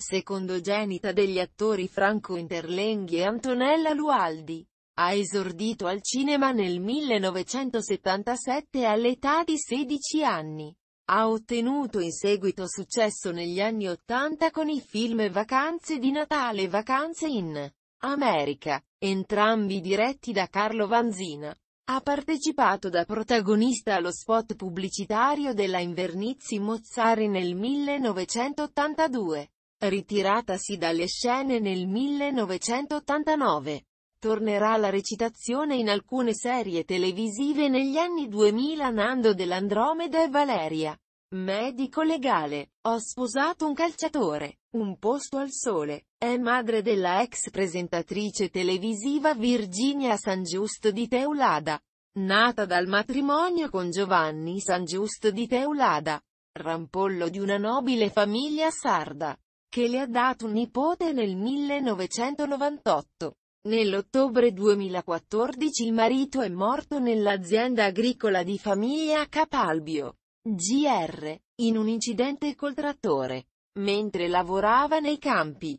secondogenita degli attori Franco Interlenghi e Antonella Lualdi. Ha esordito al cinema nel 1977 all'età di 16 anni. Ha ottenuto in seguito successo negli anni Ottanta con i film Vacanze di Natale e Vacanze in America, entrambi diretti da Carlo Vanzina. Ha partecipato da protagonista allo spot pubblicitario della Invernizzi Mozzari nel 1982. Ritiratasi dalle scene nel 1989. Tornerà alla recitazione in alcune serie televisive negli anni 2000 Nando dell'Andromeda e Valeria. Medico legale. Ho sposato un calciatore. Un posto al sole. È madre della ex presentatrice televisiva Virginia San Giusto di Teulada. Nata dal matrimonio con Giovanni San Giusto di Teulada. Rampollo di una nobile famiglia sarda. Che le ha dato un nipote nel 1998. Nell'ottobre 2014 il marito è morto nell'azienda agricola di famiglia Capalbio, GR, in un incidente col trattore, mentre lavorava nei campi.